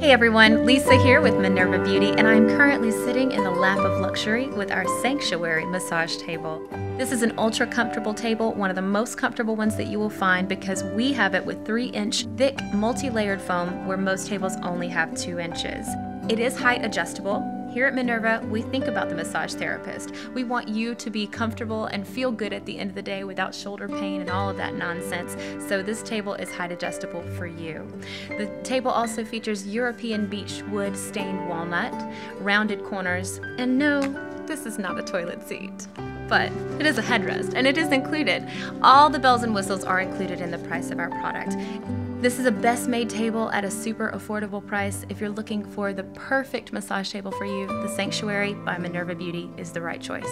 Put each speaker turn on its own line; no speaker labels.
Hey everyone, Lisa here with Minerva Beauty, and I'm currently sitting in the lap of luxury with our Sanctuary massage table. This is an ultra comfortable table, one of the most comfortable ones that you will find because we have it with 3 inch thick multi layered foam where most tables only have 2 inches. It is height adjustable, here at Minerva, we think about the massage therapist. We want you to be comfortable and feel good at the end of the day without shoulder pain and all of that nonsense. So this table is height adjustable for you. The table also features European beech wood stained walnut, rounded corners, and no, this is not a toilet seat but it is a headrest and it is included. All the bells and whistles are included in the price of our product. This is a best made table at a super affordable price. If you're looking for the perfect massage table for you, the Sanctuary by Minerva Beauty is the right choice.